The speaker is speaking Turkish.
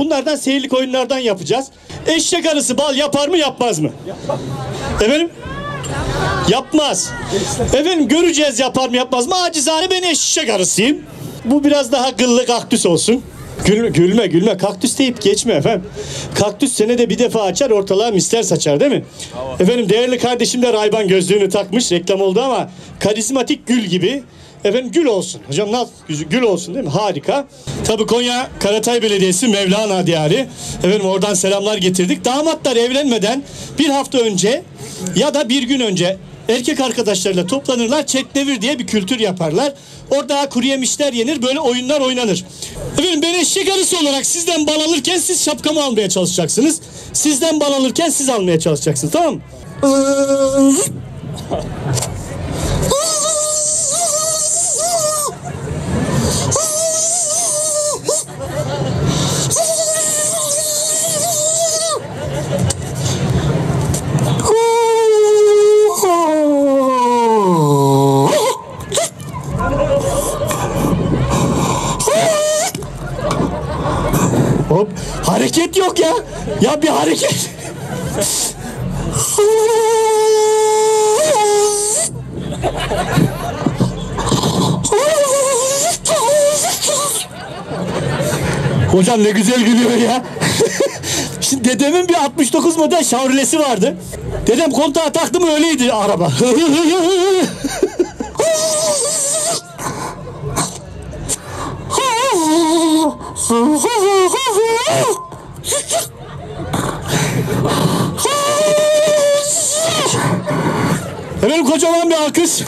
Bunlardan seyirlik oyunlardan yapacağız. Eşek arısı bal yapar mı yapmaz mı? Efendim? Yapmaz. Efendim göreceğiz yapar mı yapmaz mı? Acizane ben eşek arısıyım. Bu biraz daha kıllı kaktüs olsun. Gülme, gülme gülme kaktüs deyip geçme efendim. Kaktüs senede bir defa açar ortalığa mister saçar değil mi? Efendim değerli kardeşim de Rayban gözlüğünü takmış reklam oldu ama karizmatik gül gibi. Efendim gül olsun. Hocam nasıl gül- olsun değil mi? Harika. Tabii Konya Karatay Belediyesi Mevlana Diyarı. Efendim oradan selamlar getirdik. Damatlar evlenmeden bir hafta önce ya da bir gün önce erkek arkadaşlarıyla toplanırlar. Çetnevir diye bir kültür yaparlar. Orada kuru yemişler yenir. Böyle oyunlar oynanır. Efendim ben eşek arısı olarak sizden bal alırken siz şapkamı almaya çalışacaksınız. Sizden bal alırken siz almaya çalışacaksınız. Tamam mı? Hop hareket yok ya. Ya bir hareket. Hocam ne güzel gülüyor ya. Şimdi dedemin bir 69 model şavrulesi vardı. Dedem kontağı taktı mı öyleydi araba. Efendim kocaman bir alkış.